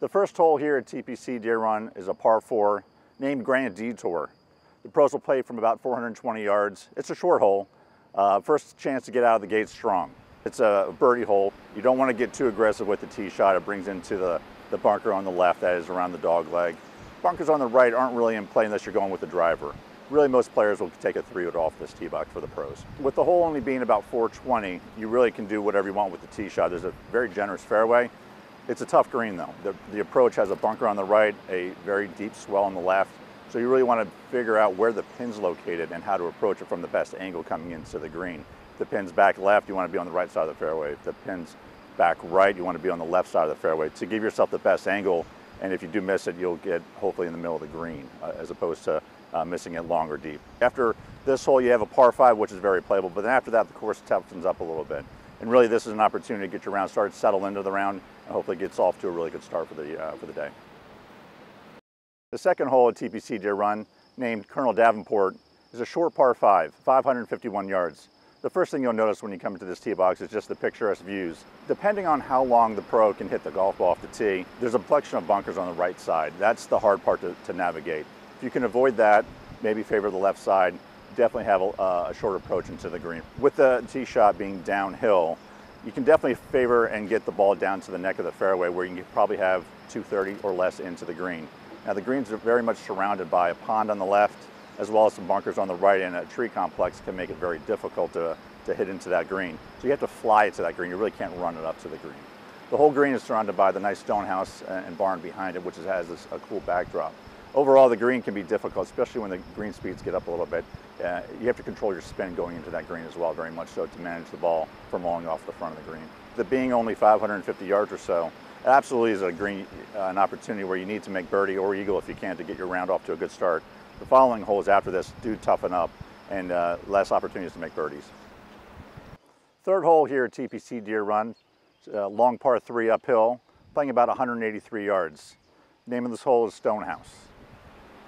The first hole here at TPC Deere Run is a par four named Granite Detour. The pros will play from about 420 yards. It's a short hole. Uh, first chance to get out of the gate strong. It's a birdie hole. You don't want to get too aggressive with the tee shot. It brings into the, the bunker on the left that is around the dog leg. Bunkers on the right aren't really in play unless you're going with the driver. Really most players will take a three wood off this tee box for the pros. With the hole only being about 420, you really can do whatever you want with the tee shot. There's a very generous fairway. It's a tough green though. The, the approach has a bunker on the right, a very deep swell on the left. So you really want to figure out where the pin's located and how to approach it from the best angle coming into the green. If the pin's back left, you want to be on the right side of the fairway. If the pin's back right, you want to be on the left side of the fairway to give yourself the best angle. And if you do miss it, you'll get hopefully in the middle of the green uh, as opposed to uh, missing it long or deep. After this hole, you have a par five, which is very playable. But then after that, the course toughens up a little bit. And really, this is an opportunity to get your round started, settle into the round, hopefully gets off to a really good start for the, uh, for the day. The second hole at TPC Deere Run, named Colonel Davenport, is a short par 5, 551 yards. The first thing you'll notice when you come into this tee box is just the picturesque views. Depending on how long the pro can hit the golf ball off the tee, there's a collection of bunkers on the right side. That's the hard part to, to navigate. If you can avoid that, maybe favor the left side, definitely have a, a short approach into the green. With the tee shot being downhill, you can definitely favor and get the ball down to the neck of the fairway where you can probably have 230 or less into the green. Now the greens are very much surrounded by a pond on the left as well as some bunkers on the right and a tree complex can make it very difficult to, to hit into that green. So you have to fly it to that green. You really can't run it up to the green. The whole green is surrounded by the nice stone house uh, and barn behind it, which has this, a cool backdrop. Overall, the green can be difficult, especially when the green speeds get up a little bit. Uh, you have to control your spin going into that green as well, very much so, to manage the ball from rolling off the front of the green. The being only 550 yards or so, absolutely is a green, uh, an opportunity where you need to make birdie or eagle if you can to get your round off to a good start. The following holes after this do toughen up and uh, less opportunities to make birdies. Third hole here at TPC Deere Run, uh, long par three uphill, playing about 183 yards. name of this hole is Stonehouse.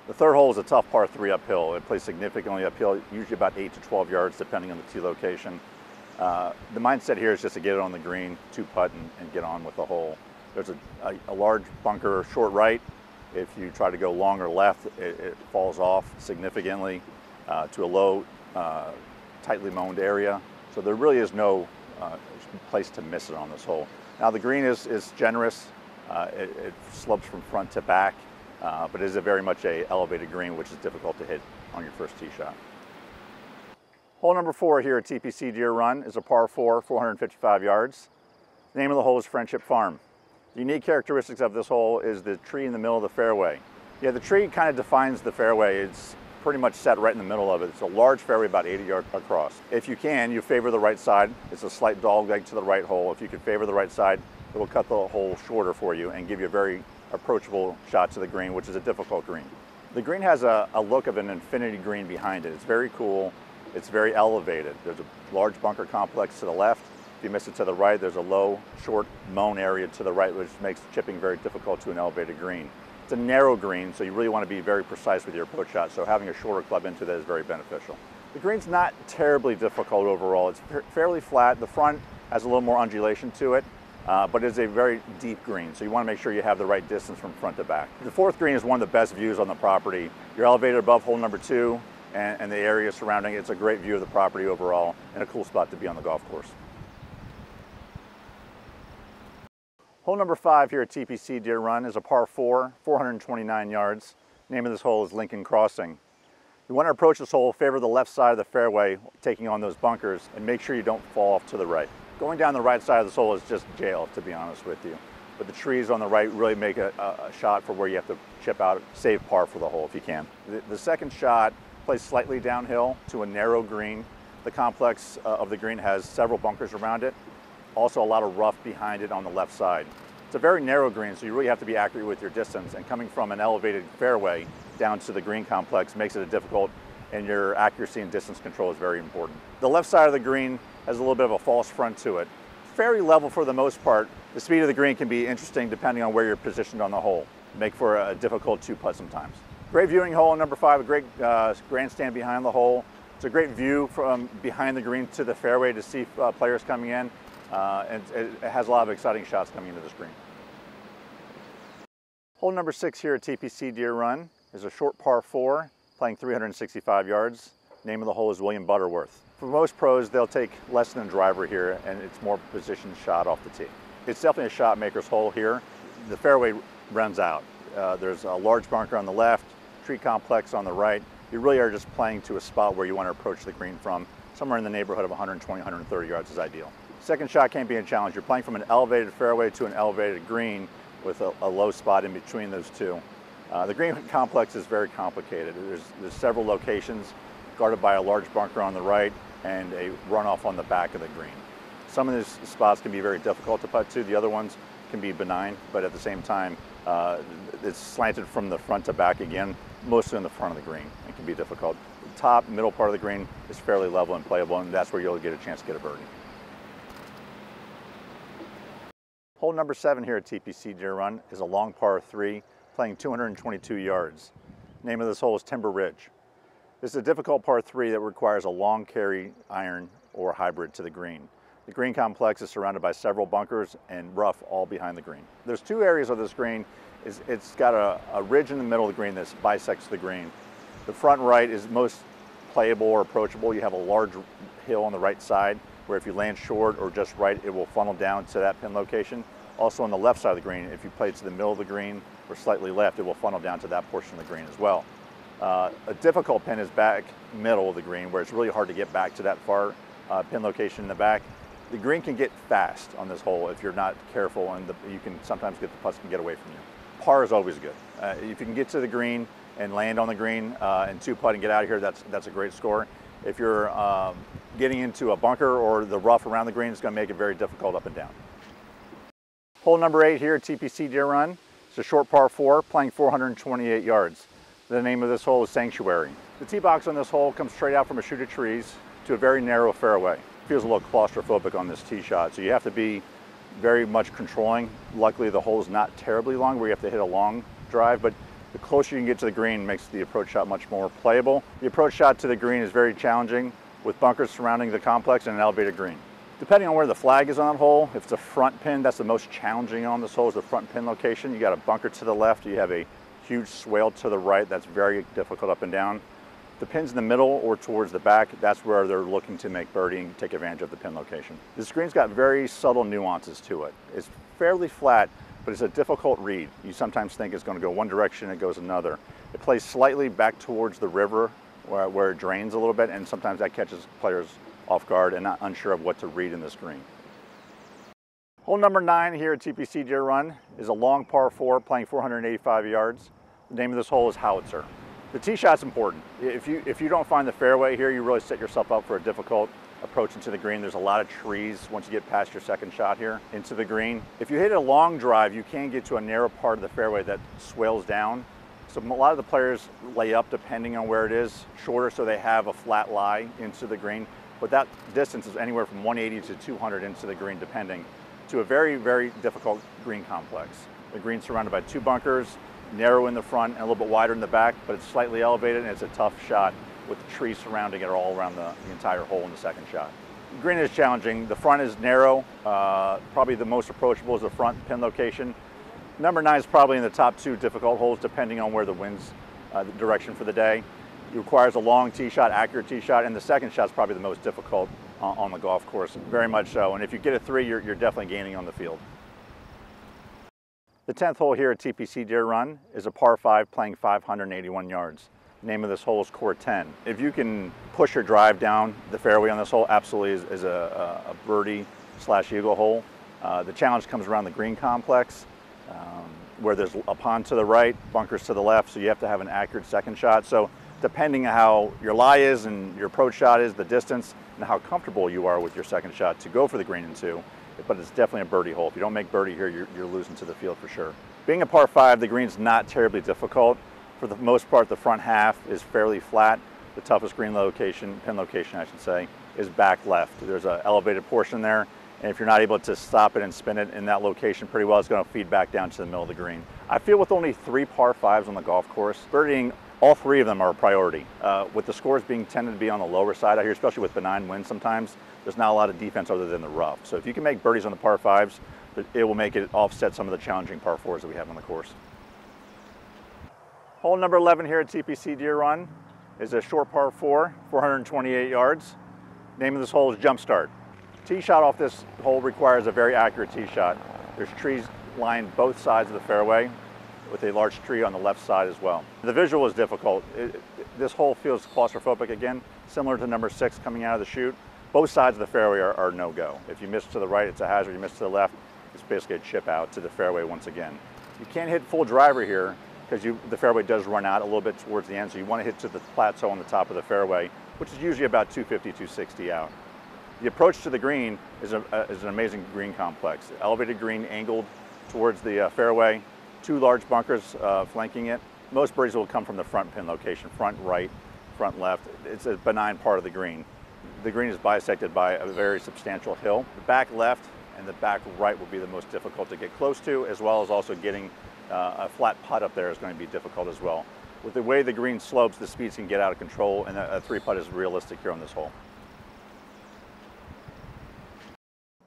The third hole is a tough par three uphill. It plays significantly uphill, usually about eight to 12 yards, depending on the tee location. Uh, the mindset here is just to get it on the green, two putt, and, and get on with the hole. There's a, a, a, large bunker short right. If you try to go long or left, it, it falls off significantly uh, to a low, uh, tightly mowned area. So there really is no uh, place to miss it on this hole. Now the green is, is generous. Uh, it, it slopes from front to back uh, but it is a very much a elevated green, which is difficult to hit on your first tee shot. Hole number four here at TPC Deere Run is a par four, 455 yards. The name of the hole is Friendship Farm. The unique characteristics of this hole is the tree in the middle of the fairway. Yeah, the tree kind of defines the fairway. It's pretty much set right in the middle of it. It's a large fairway about 80 yards across. If you can, you favor the right side. It's a slight dog leg to the right hole. If you can favor the right side, it will cut the hole shorter for you and give you a very approachable shot to the green, which is a difficult green. The green has a, a, look of an infinity green behind it. It's very cool. It's very elevated. There's a large bunker complex to the left. If you miss it to the right, there's a low, short mown area to the right, which makes chipping very difficult to an elevated green. It's a narrow green, so you really want to be very precise with your approach shot, so having a shorter club into that is very beneficial. The green's not terribly difficult overall. It's fairly flat. The front has a little more undulation to it, uh, but it's a very deep green, so you want to make sure you have the right distance from front to back. The fourth green is one of the best views on the property. You're elevated above hole number two, and, and the area surrounding it. It's a great view of the property overall, and a cool spot to be on the golf course. Hole number five here at TPC Deere Run is a par four, 429 yards. name of this hole is Lincoln Crossing. You want to approach this hole, favor the left side of the fairway, taking on those bunkers, and make sure you don't fall off to the right. Going down the right side of the hole is just jail, to be honest with you. But the trees on the right really make a, a shot for where you have to chip out, save par for the hole if you can. The, the second shot plays slightly downhill to a narrow green. The complex uh, of the green has several bunkers around it. Also a lot of rough behind it on the left side. It's a very narrow green, so you really have to be accurate with your distance. And coming from an elevated fairway down to the green complex makes it difficult and your accuracy and distance control is very important. The left side of the green has a little bit of a false front to it. Fairly level for the most part. The speed of the green can be interesting depending on where you're positioned on the hole. Make for a difficult two putt sometimes. Great viewing hole number five, a great uh, grandstand behind the hole. It's a great view from behind the green to the fairway to see uh, players coming in. Uh, and it, has a lot of exciting shots coming into this green. Hole number six here at TPC Deere Run is a short par four, playing 365 yards. Name of the hole is William Butterworth. For most pros, they'll take less than a driver here, and it's more position shot off the tee. It's definitely a shot maker's hole here. The fairway runs out. Uh, there's a large bunker on the left, tree complex on the right. You really are just playing to a spot where you want to approach the green from. Somewhere in the neighborhood of 120, 130 yards is ideal. Second shot can't be a challenge. You're playing from an elevated fairway to an elevated green with a, a low spot in between those two. Uh, the green complex is very complicated. There's, there's several locations guarded by a large bunker on the right and a runoff on the back of the green. Some of these spots can be very difficult to putt to. The other ones can be benign, but at the same time, uh, it's slanted from the front to back again, mostly in the front of the green. It can be difficult. The top, middle part of the green is fairly level and playable, and that's where you'll get a chance to get a birdie. Hole number seven here at TPC Deere Run is a long par three, playing 222 yards. Name of this hole is Timber Ridge. This is a difficult par three that requires a long carry iron or hybrid to the green. The green complex is surrounded by several bunkers and rough all behind the green. There's two areas of this green. It's got a, a ridge in the middle of the green that bisects the green. The front right is most playable or approachable. You have a large hill on the right side where if you land short or just right, it will funnel down to that pin location. Also on the left side of the green, if you play to the middle of the green or slightly left, it will funnel down to that portion of the green as well. Uh, a difficult pin is back middle of the green where it's really hard to get back to that far uh, pin location in the back the green can get fast on this hole if you're not careful and the, you can sometimes get the putts can get away from you. Par is always good. Uh, if you can get to the green and land on the green uh, and two putt and get out of here, that's, that's a great score. If you're um, getting into a bunker or the rough around the green, it's gonna make it very difficult up and down. Hole number eight here at TPC Deere Run. It's a short par four, playing 428 yards. The name of this hole is Sanctuary. The tee box on this hole comes straight out from a shoot of trees to a very narrow fairway It feels a little claustrophobic on this tee shot. So you have to be very much controlling. Luckily the hole is not terribly long where you have to hit a long drive, but the closer you can get to the green makes the approach shot much more playable. The approach shot to the green is very challenging with bunkers surrounding the complex and an elevated green. Depending on where the flag is on that hole, if it's a front pin, that's the most challenging on this hole is the front pin location. You got a bunker to the left, you have a huge swale to the right that's very difficult up and down the pin's in the middle or towards the back, that's where they're looking to make birdie and take advantage of the pin location. This green's got very subtle nuances to it. It's fairly flat, but it's a difficult read. You sometimes think it's gonna go one direction, it goes another. It plays slightly back towards the river where, where it drains a little bit, and sometimes that catches players off guard and not unsure of what to read in this green. Hole number nine here at TPC Deere Run is a long par four playing 485 yards. The name of this hole is Howitzer. The tee shot's important. If you, if you don't find the fairway here, you really set yourself up for a difficult approach into the green. There's a lot of trees once you get past your second shot here into the green. If you hit a long drive, you can get to a narrow part of the fairway that swells down. So a lot of the players lay up depending on where it is, shorter so they have a flat lie into the green. But that distance is anywhere from 180 to 200 into the green depending to a very, very difficult green complex. The green's surrounded by two bunkers, narrow in the front and a little bit wider in the back, but it's slightly elevated and it's a tough shot with the trees surrounding it all around the, the entire hole in the second shot. Green is challenging. The front is narrow. Uh, probably the most approachable is the front pin location. Number nine is probably in the top two difficult holes depending on where the wind's uh, the direction for the day. It requires a long tee shot, accurate tee shot, and the second shot is probably the most difficult uh, on the golf course, very much so. And if you get a three, you're, you're definitely gaining on the field. The 10th hole here at TPC Deere Run is a par 5 playing 581 yards. The name of this hole is Core 10. If you can push your drive down the fairway on this hole, absolutely is, is a, a, birdie slash eagle hole. Uh, the challenge comes around the green complex um, where there's a pond to the right, bunkers to the left, so you have to have an accurate second shot. So depending on how your lie is and your approach shot is, the distance, and how comfortable you are with your second shot to go for the green in two, but it's definitely a birdie hole. If you don't make birdie here, you're, you're losing to the field for sure. Being a par five, the green's not terribly difficult. For the most part, the front half is fairly flat. The toughest green location, pin location I should say, is back left. There's an elevated portion there, and if you're not able to stop it and spin it in that location pretty well, it's gonna feed back down to the middle of the green. I feel with only three par fives on the golf course, birdieing all three of them are a priority. Uh, with the scores being tended to be on the lower side out here, especially with benign winds sometimes, there's not a lot of defense other than the rough. So if you can make birdies on the par fives, it will make it offset some of the challenging par fours that we have on the course. Hole number 11 here at TPC Deere Run is a short par four, 428 yards. Name of this hole is Jumpstart. Tee shot off this hole requires a very accurate tee shot. There's trees lined both sides of the fairway with a large tree on the left side as well. The visual is difficult. It, this hole feels claustrophobic again, similar to number six coming out of the chute. Both sides of the fairway are, are no-go. If you miss to the right, it's a hazard. You miss to the left, it's basically a chip out to the fairway once again. You can't hit full driver here because the fairway does run out a little bit towards the end, so you want to hit to the plateau on the top of the fairway, which is usually about 250, 260 out. The approach to the green is, a, is an amazing green complex. Elevated green angled towards the uh, fairway, two large bunkers uh, flanking it. Most birdies will come from the front pin location, front right, front left. It's a benign part of the green. The green is bisected by a very substantial hill. The back left and the back right will be the most difficult to get close to, as well as also getting uh, a flat putt up there is going to be difficult as well. With the way the green slopes, the speeds can get out of control, and a, a three putt is realistic here on this hole.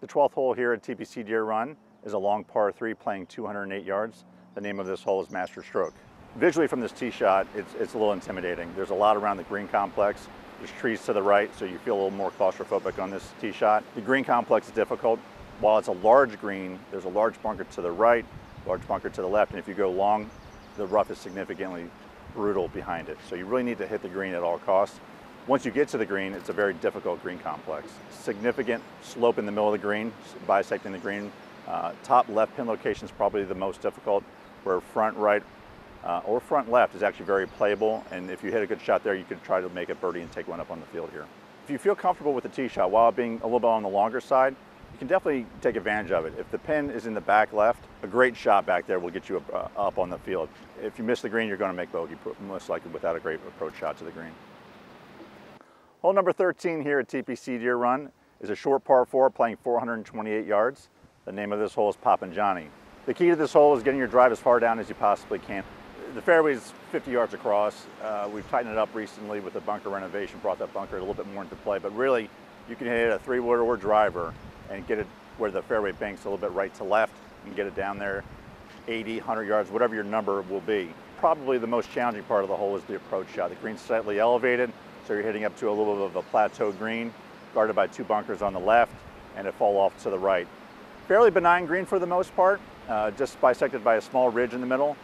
The 12th hole here at TPC Deere Run is a long par three playing 208 yards. The name of this hole is Master Stroke. Visually from this tee shot, it's, it's a little intimidating. There's a lot around the green complex. There's trees to the right, so you feel a little more claustrophobic on this tee shot. The green complex is difficult. While it's a large green, there's a large bunker to the right, large bunker to the left, and if you go long, the rough is significantly brutal behind it. So you really need to hit the green at all costs. Once you get to the green, it's a very difficult green complex. Significant slope in the middle of the green, bisecting the green. Uh, top left pin location is probably the most difficult where front right uh, or front left is actually very playable. And if you hit a good shot there, you could try to make a birdie and take one up on the field here. If you feel comfortable with the tee shot, while being a little bit on the longer side, you can definitely take advantage of it. If the pin is in the back left, a great shot back there will get you uh, up on the field. If you miss the green, you're going to make bogey, most likely without a great approach shot to the green. Hole number 13 here at TPC Deere Run is a short par four playing 428 yards. The name of this hole is Poppin' Johnny. The key to this hole is getting your drive as far down as you possibly can. The fairway is 50 yards across. Uh, we've tightened it up recently with the bunker renovation, brought that bunker a little bit more into play, but really you can hit a three wood or driver and get it where the fairway banks a little bit right to left and get it down there 80, 100 yards, whatever your number will be. Probably the most challenging part of the hole is the approach shot. The green's slightly elevated, so you're hitting up to a little bit of a plateau green, guarded by two bunkers on the left, and it fall off to the right. Fairly benign green for the most part, uh, just bisected by a small ridge in the middle.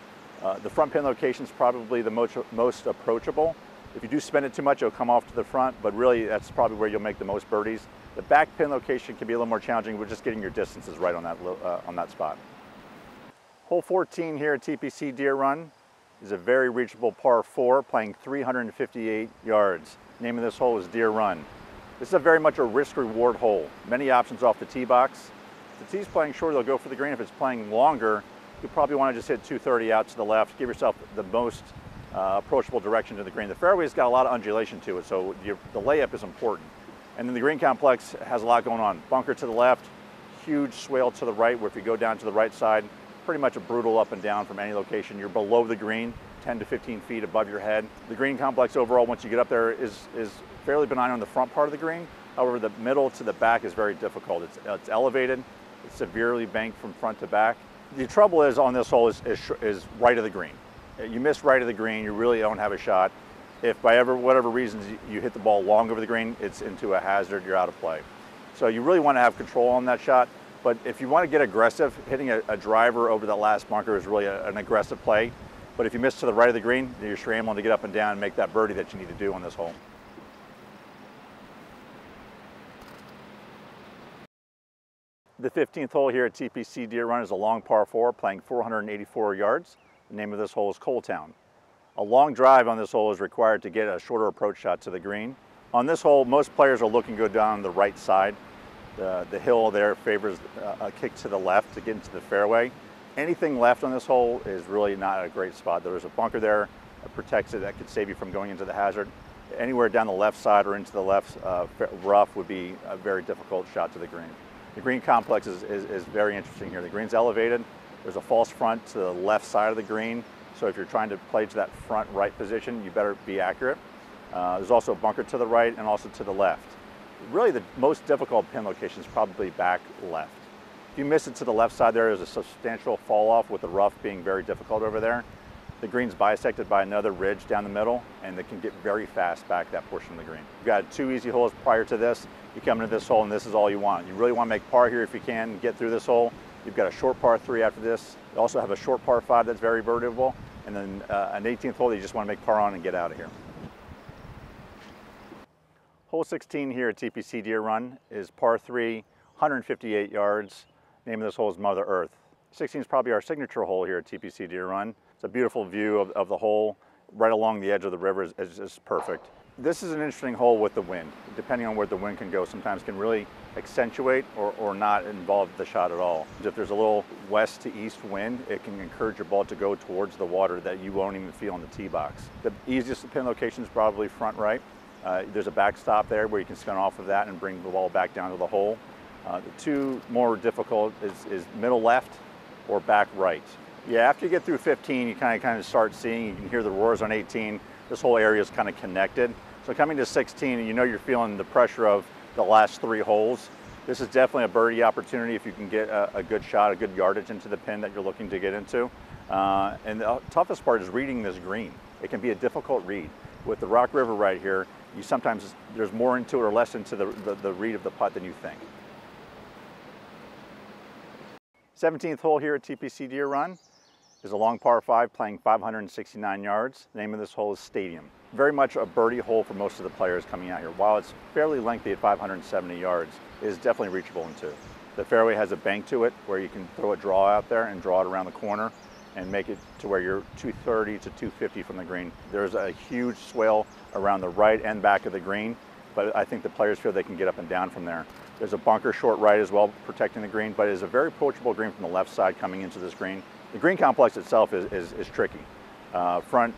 Uh, the front pin location is probably the most, most approachable. If you do spin it too much, it'll come off to the front, but really that's probably where you'll make the most birdies. The back pin location can be a little more challenging, but just getting your distances right on that, uh, on that spot. Hole 14 here at TPC Deere Run is a very reachable par four, playing 358 yards. name of this hole is Deer Run. This is a very much a risk reward hole. Many options off the tee box. If the tee's playing short, they'll go for the green. If it's playing longer, you probably want to just hit 230 out to the left, give yourself the most uh, approachable direction to the green. The fairway's got a lot of undulation to it, so your, the layup is important. And then the green complex has a lot going on. Bunker to the left, huge swale to the right, where if you go down to the right side, pretty much a brutal up and down from any location. You're below the green, 10 to 15 feet above your head. The green complex overall, once you get up there, is, is fairly benign on the front part of the green. However, the middle to the back is very difficult. It's, it's elevated, severely banked from front to back. The trouble is on this hole is, is, is right of the green. You miss right of the green, you really don't have a shot. If by ever, whatever reasons you hit the ball long over the green, it's into a hazard, you're out of play. So you really want to have control on that shot. But if you want to get aggressive, hitting a, a driver over that last bunker is really a, an aggressive play. But if you miss to the right of the green, you're scrambling to get up and down and make that birdie that you need to do on this hole. The 15th hole here at TPC Deere Run is a long par 4 playing 484 yards. The name of this hole is Coal Town. A long drive on this hole is required to get a shorter approach shot to the green. On this hole, most players are looking to go down the right side. The, the hill there favors a kick to the left to get into the fairway. Anything left on this hole is really not a great spot. There's a bunker there that protects it that could save you from going into the hazard. Anywhere down the left side or into the left uh, rough would be a very difficult shot to the green. The green complex is, is, is, very interesting here. The green's elevated. There's a false front to the left side of the green. So if you're trying to play to that front right position, you better be accurate. Uh, there's also a bunker to the right and also to the left. Really the most difficult pin location is probably back left. If you miss it to the left side there, there's a substantial fall off with the rough being very difficult over there. The green's bisected by another ridge down the middle, and it can get very fast back that portion of the green. You've got two easy holes prior to this. You come into this hole, and this is all you want. You really want to make par here if you can, get through this hole. You've got a short par three after this. You also have a short par five that's very birdable, and then uh, an 18th hole that you just want to make par on and get out of here. Hole 16 here at TPC Deere Run is par three, 158 yards. Name of this hole is Mother Earth. 16 is probably our signature hole here at TPC Deere Run. It's a beautiful view of, of the hole right along the edge of the river is, is, is perfect. This is an interesting hole with the wind. Depending on where the wind can go, sometimes can really accentuate or, or not involve the shot at all. If there's a little west to east wind, it can encourage your ball to go towards the water that you won't even feel in the tee box. The easiest pin location is probably front right. Uh, there's a backstop there where you can spin off of that and bring the ball back down to the hole. Uh, the two more difficult is, is middle left or back right. Yeah, after you get through 15, you kind of kind of start seeing, you can hear the roars on 18. This whole area is kind of connected. So coming to 16, you know you're feeling the pressure of the last three holes. This is definitely a birdie opportunity if you can get a, a good shot, a good yardage into the pin that you're looking to get into. Uh, and the toughest part is reading this green. It can be a difficult read. With the Rock River right here, you sometimes, there's more into it or less into the, the, the read of the putt than you think. 17th hole here at TPC Deere Run is a long par 5 playing 569 yards. The name of this hole is Stadium. Very much a birdie hole for most of the players coming out here. While it's fairly lengthy at 570 yards, it is definitely reachable in two. The fairway has a bank to it where you can throw a draw out there and draw it around the corner and make it to where you're 230 to 250 from the green. There's a huge swale around the right and back of the green, but I think the players feel they can get up and down from there. There's a bunker short right as well protecting the green, but it is a very approachable green from the left side coming into this green. The green complex itself is, is, is tricky. Uh, front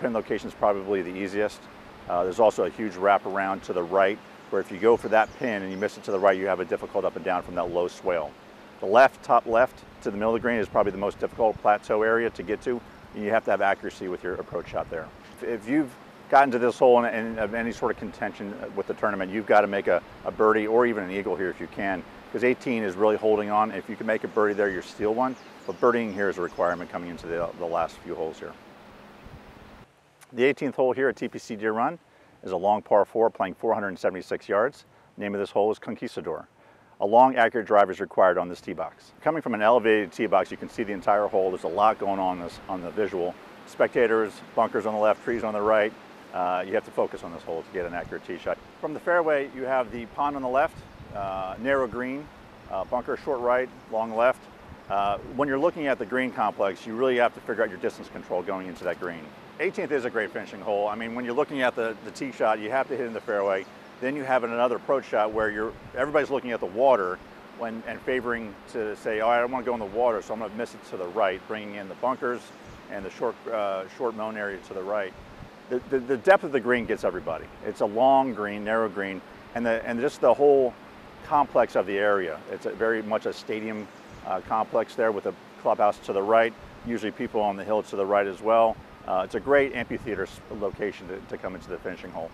pin location is probably the easiest. Uh, there's also a huge wrap around to the right where if you go for that pin and you miss it to the right, you have a difficult up and down from that low swale. The left, top left to the middle of the green is probably the most difficult plateau area to get to. And You have to have accuracy with your approach shot there. If you've gotten to this hole and of any sort of contention with the tournament, you've got to make a, a birdie or even an eagle here if you can, because 18 is really holding on. If you can make a birdie there, you're still one, but birdieing here is a requirement coming into the, the last few holes here. The 18th hole here at TPC Deere Run is a long par four playing 476 yards. name of this hole is Conquistador. A long, accurate drive is required on this tee box. Coming from an elevated tee box, you can see the entire hole. There's a lot going on this, on the visual. Spectators, bunkers on the left, trees on the right. Uh, you have to focus on this hole to get an accurate tee shot. From the fairway, you have the pond on the left, uh, narrow green, uh, bunker short right, long left. Uh, when you're looking at the green complex, you really have to figure out your distance control going into that green. 18th is a great finishing hole. I mean, when you're looking at the, the tee shot, you have to hit in the fairway. Then you have another approach shot where you're everybody's looking at the water when, and favoring to say, oh, I don't want to go in the water, so I'm going to miss it to the right, bringing in the bunkers and the short, uh, short mown area to the right. The, the, the, depth of the green gets everybody. It's a long green, narrow green, and, the, and just the whole complex of the area. It's very much a stadium uh, complex there with a clubhouse to the right, usually people on the hill to the right as well. Uh, it's a great amphitheater location to, to come into the finishing hole.